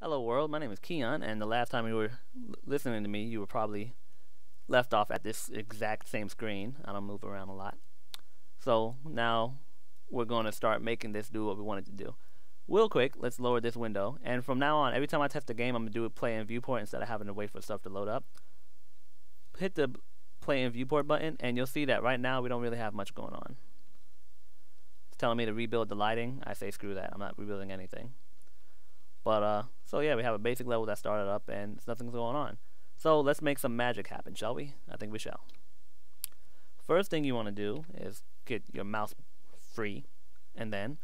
Hello world, my name is Keon, and the last time you were listening to me, you were probably left off at this exact same screen. I don't move around a lot. So now we're going to start making this do what we wanted to do. Real quick, let's lower this window, and from now on, every time I test a game, I'm going to do it play in viewport instead of having to wait for stuff to load up. Hit the play in viewport button, and you'll see that right now we don't really have much going on. It's telling me to rebuild the lighting. I say screw that, I'm not rebuilding anything. But, uh, so yeah, we have a basic level that started up, and nothing's going on. So let's make some magic happen, shall we? I think we shall. First thing you want to do is get your mouse free, and then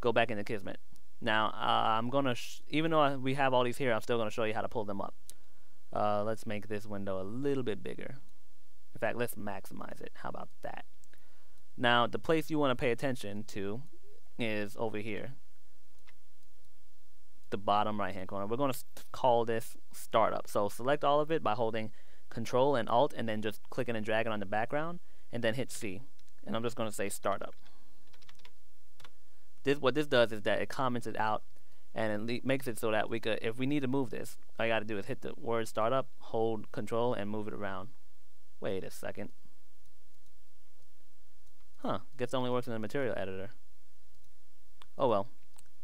go back into Kismet. Now, uh, I'm going to, even though we have all these here, I'm still going to show you how to pull them up. Uh, let's make this window a little bit bigger. In fact, let's maximize it. How about that? Now, the place you want to pay attention to is over here. The bottom right hand corner. We're going to call this startup. So select all of it by holding control and alt and then just clicking and dragging on the background and then hit C. And I'm just going to say startup. This what this does is that it comments it out and it makes it so that we could, if we need to move this, all you got to do is hit the word startup, hold control, and move it around. Wait a second. Huh, guess only works in the material editor. Oh well.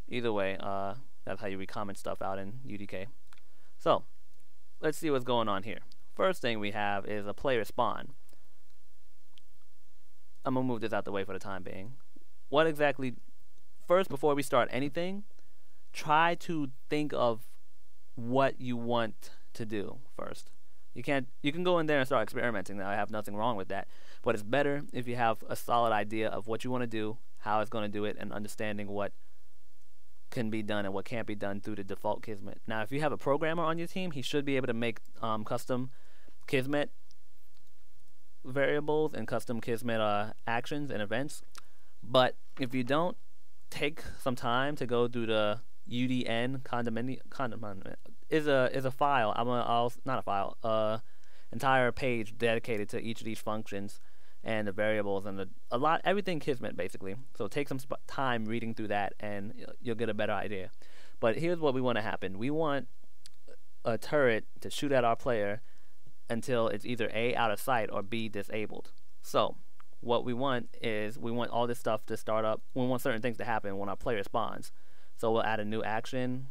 Either way, uh, that's how you recomment stuff out in UDK. So, let's see what's going on here. First thing we have is a player spawn. I'm going to move this out the way for the time being. What exactly, first before we start anything, try to think of what you want to do first. You can't you can go in there and start experimenting. Now I have nothing wrong with that. But it's better if you have a solid idea of what you want to do, how it's going to do it, and understanding what can be done and what can't be done through the default Kismet. Now, if you have a programmer on your team, he should be able to make um, custom Kismet variables and custom Kismet uh, actions and events. But if you don't, take some time to go through the UDN documentation, is a is a file. I'm gonna I'll not a file. Uh, entire page dedicated to each of these functions and the variables and the a lot everything Kismet basically. So take some time reading through that and you'll get a better idea. But here's what we want to happen. We want a turret to shoot at our player until it's either A out of sight or B disabled. So what we want is we want all this stuff to start up. We want certain things to happen when our player spawns. So we'll add a new action,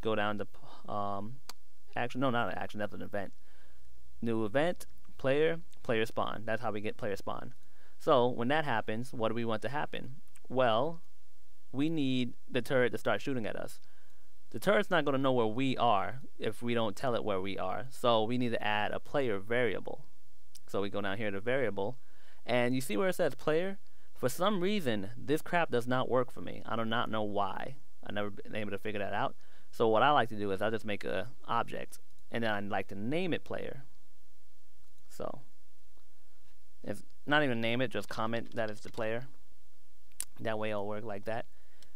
go down to um, action. No, not an action. That's an event. New event, player, player spawn. That's how we get player spawn. So when that happens, what do we want to happen? Well, we need the turret to start shooting at us. The turret's not going to know where we are if we don't tell it where we are. So we need to add a player variable. So we go down here to variable, and you see where it says player? For some reason, this crap does not work for me. I do not know why. I've never been able to figure that out. So what I like to do is I just make a object, and then I like to name it player. So, if not even name it, just comment that it's the player. That way it'll work like that.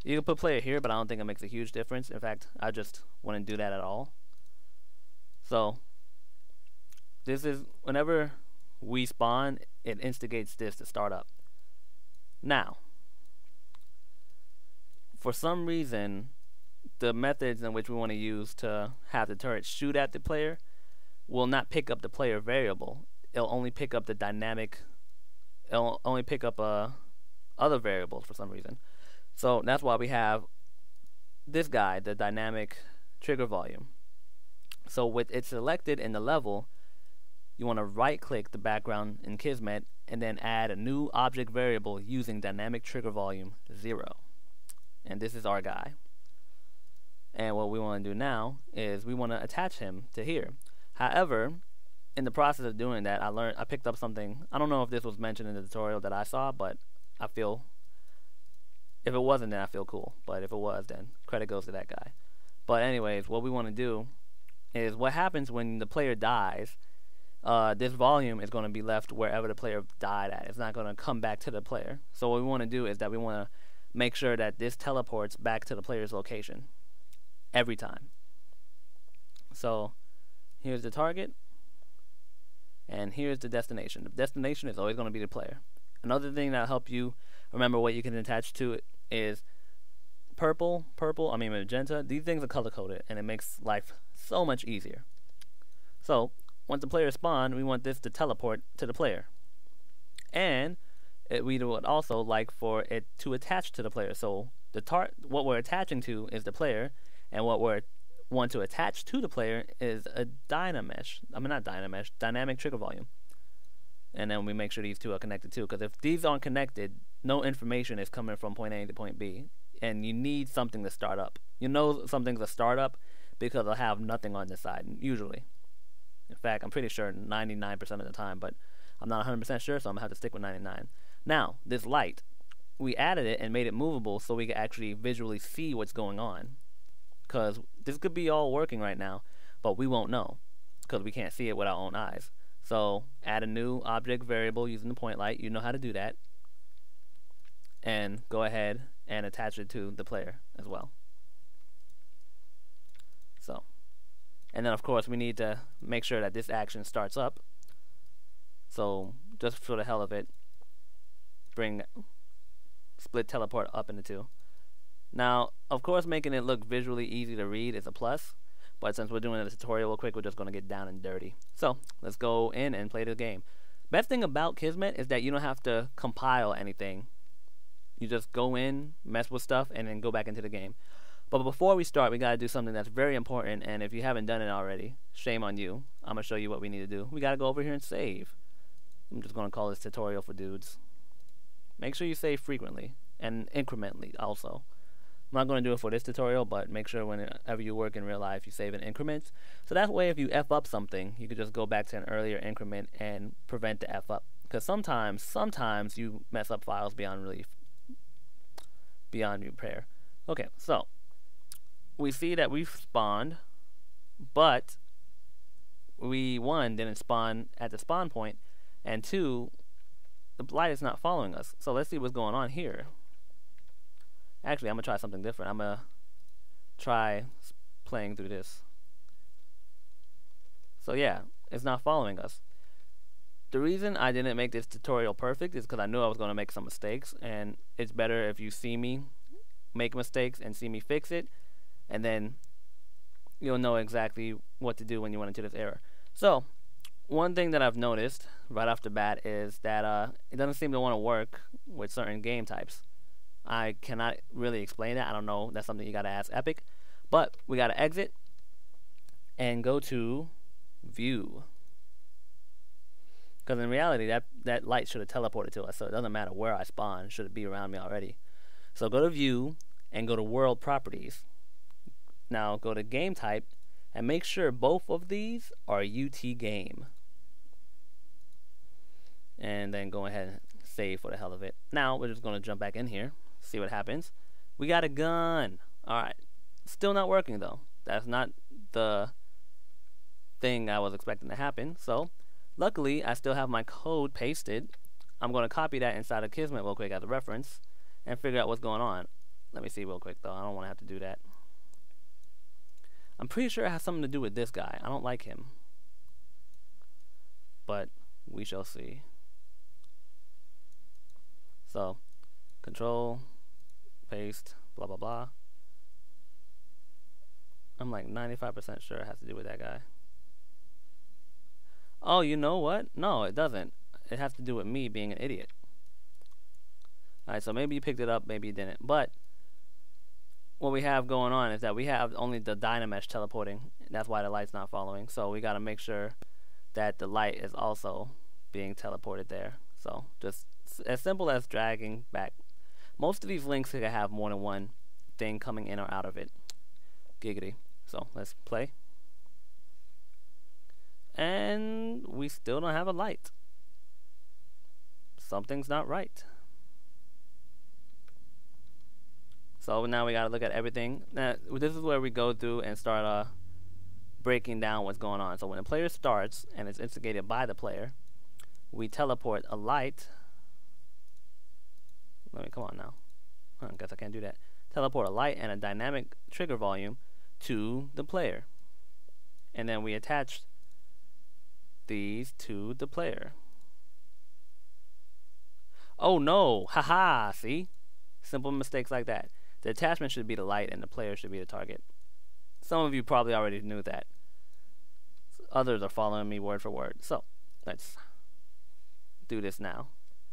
You can put player here, but I don't think it makes a huge difference. In fact, I just wouldn't do that at all. So, this is, whenever we spawn, it instigates this to start up. Now, for some reason, the methods in which we want to use to have the turret shoot at the player will not pick up the player variable. It'll only pick up the dynamic. It'll only pick up uh, other variables for some reason. So that's why we have this guy, the dynamic trigger volume. So with it selected in the level, you want to right click the background in Kismet and then add a new object variable using dynamic trigger volume 0 and this is our guy. And what we want to do now is we want to attach him to here. However, in the process of doing that, I learned I picked up something. I don't know if this was mentioned in the tutorial that I saw, but I feel if it wasn't, then I feel cool. But if it was, then credit goes to that guy. But anyways, what we want to do is what happens when the player dies. Uh, this volume is going to be left wherever the player died at. It's not going to come back to the player. So what we want to do is that we want to make sure that this teleports back to the player's location every time. So here's the target and here's the destination. The destination is always going to be the player. Another thing that'll help you remember what you can attach to it is purple, purple, I mean magenta, these things are color coded and it makes life so much easier. So, once the player spawn, we want this to teleport to the player. And it, we would also like for it to attach to the player. So the tar what we're attaching to is the player, and what we want to attach to the player is a Dynamesh. I mean not Dynamesh, dynamic trigger volume. And then we make sure these two are connected too, because if these aren't connected, no information is coming from point A to point B, and you need something to start up. You know something's a startup because it'll have nothing on this side usually. In fact, I'm pretty sure 99% of the time, but I'm not 100% sure, so I'm gonna have to stick with 99. Now, this light, we added it and made it movable so we could actually visually see what's going on. Because this could be all working right now, but we won't know because we can't see it with our own eyes. So add a new object variable using the point light. You know how to do that. And go ahead and attach it to the player as well. So, and then of course we need to make sure that this action starts up. So just for the hell of it, bring split teleport up into two. Now, of course, making it look visually easy to read is a plus, but since we're doing a tutorial real quick, we're just going to get down and dirty. So, let's go in and play the game. Best thing about Kismet is that you don't have to compile anything. You just go in, mess with stuff, and then go back into the game. But before we start, we got to do something that's very important, and if you haven't done it already, shame on you. I'm going to show you what we need to do. We got to go over here and save. I'm just going to call this tutorial for dudes. Make sure you save frequently and incrementally also. I'm not going to do it for this tutorial, but make sure whenever you work in real life, you save in increments. So that way, if you F up something, you could just go back to an earlier increment and prevent the F up. Because sometimes, sometimes you mess up files beyond relief, beyond repair. Okay, so we see that we've spawned, but we, one, didn't spawn at the spawn point, and two, the light is not following us. So let's see what's going on here. Actually, I'm going to try something different. I'm going to try playing through this. So yeah, it's not following us. The reason I didn't make this tutorial perfect is because I knew I was going to make some mistakes, and it's better if you see me make mistakes and see me fix it, and then you'll know exactly what to do when you run into this error. So, one thing that I've noticed right off the bat is that uh, it doesn't seem to want to work with certain game types. I cannot really explain that. I don't know. That's something you got to ask Epic. But we got to exit and go to View. Because in reality, that, that light should have teleported to us, so it doesn't matter where I spawn. Should it be around me already? So go to View and go to World Properties. Now go to Game Type and make sure both of these are UT Game and then go ahead and save for the hell of it. Now we're just going to jump back in here, see what happens. We got a gun. Alright. Still not working though. That's not the thing I was expecting to happen. So, luckily, I still have my code pasted. I'm going to copy that inside of Kismet real quick as a reference and figure out what's going on. Let me see real quick though. I don't want to have to do that. I'm pretty sure it has something to do with this guy. I don't like him. But we shall see. So, control, paste, blah, blah, blah. I'm like 95% sure it has to do with that guy. Oh, you know what? No, it doesn't. It has to do with me being an idiot. Alright, so maybe you picked it up, maybe you didn't. But, what we have going on is that we have only the Dynamesh teleporting. That's why the light's not following. So we got to make sure that the light is also being teleported there. So just as simple as dragging back. Most of these links could have more than one thing coming in or out of it. Giggity. So let's play. And we still don't have a light. Something's not right. So now we gotta look at everything. Now, this is where we go through and start uh, breaking down what's going on. So when the player starts and it's instigated by the player, we teleport a light let me come on now. I guess I can't do that. Teleport a light and a dynamic trigger volume to the player. And then we attach these to the player. Oh no! Haha! -Ha, see? Simple mistakes like that. The attachment should be the light, and the player should be the target. Some of you probably already knew that. Others are following me word for word. So let's do this now.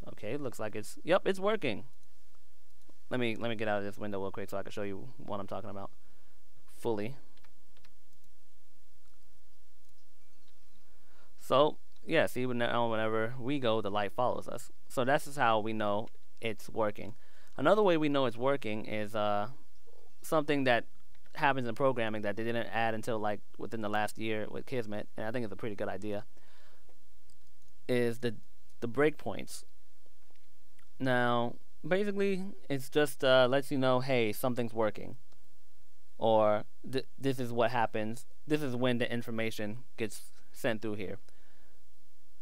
Okay, looks like it's yep, it's working. Let me let me get out of this window real quick so I can show you what I'm talking about fully. So yeah, see now whenever we go, the light follows us. So that's just how we know it's working. Another way we know it's working is uh, something that happens in programming that they didn't add until like within the last year with Kismet, and I think it's a pretty good idea. Is the the breakpoints. Now, basically, it's just uh, lets you know, hey, something's working, or th- this is what happens. This is when the information gets sent through here.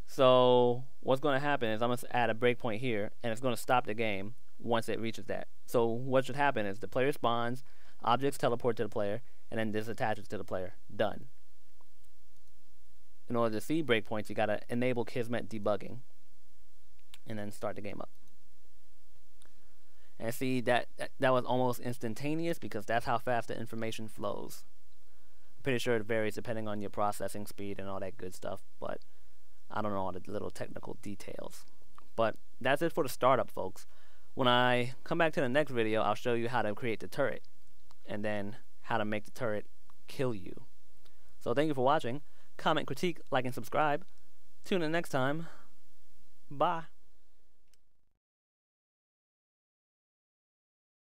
So what's going to happen is I'm going to add a breakpoint here, and it's going to stop the game once it reaches that. So what should happen is the player spawns, objects teleport to the player, and then this attaches to the player. Done. In order to see breakpoints, you got to enable Kismet debugging, and then start the game up. And see that, that was almost instantaneous because that's how fast the information flows. I'm pretty sure it varies depending on your processing speed and all that good stuff, but I don't know all the little technical details. But that's it for the startup, folks. When I come back to the next video, I'll show you how to create the turret and then how to make the turret kill you. So thank you for watching. Comment, critique, like, and subscribe. Tune in next time. Bye.